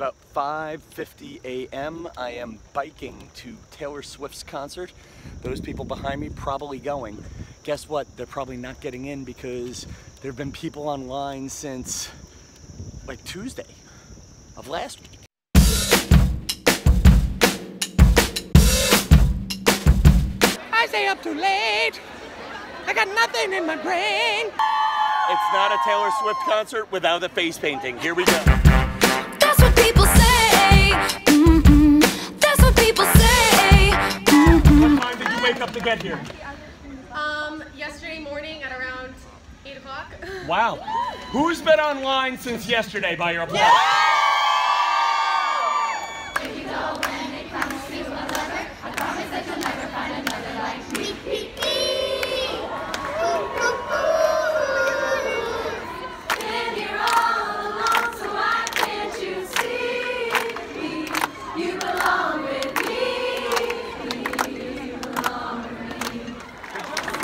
it's about 5.50 a.m. I am biking to Taylor Swift's concert. Those people behind me probably going. Guess what? They're probably not getting in because there have been people online since like Tuesday of last week. I stay up too late. I got nothing in my brain. It's not a Taylor Swift concert without a face painting. Here we go. To get here? Um, yesterday morning at around 8 o'clock. Wow. Who's been online since yesterday by your applause?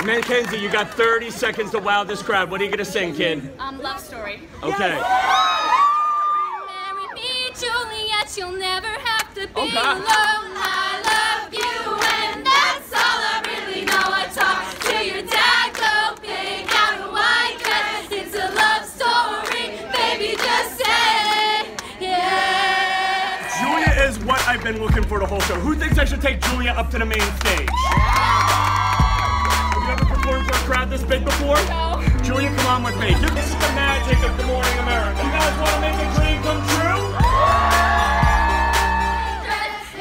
Mackenzie, you got 30 seconds to wow this crowd. What are you gonna sing, kid? Um, love story. Okay. Marry me, Juliet. You'll never have to be Okay. alone. I love you, and that's all I really know. I talk to your dad, go pick out a white dress. It's a love story, baby. Just say yes. Julia is what I've been looking for the whole show. Who thinks I should take Julia up to the main stage? Have you ever performed for a crowd this big before? No. Julia, come on with me. This is the magic of Good Morning America. You guys want to make a dream come true?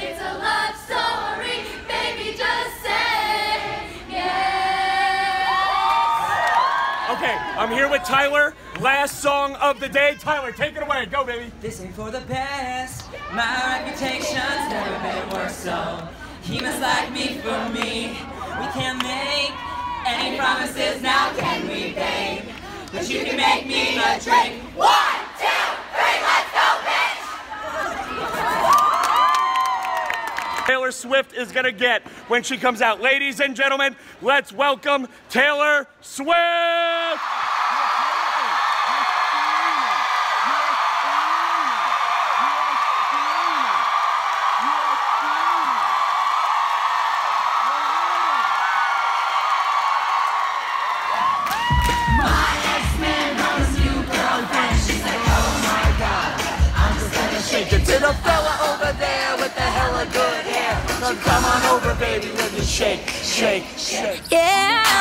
It's a love story, baby. Just say yes. Okay, I'm here with Tyler. Last song of the day. Tyler, take it away. Go, baby. This ain't for the best. My reputation's never been worse, so he must like me for me. We can't make any promises now, can we, babe? But you can make me a drink. One, two, three, let's go, bitch! Taylor Swift is gonna get when she comes out. Ladies and gentlemen, let's welcome Taylor Swift! Come on over, baby, let me shake, shake, shake. Yeah.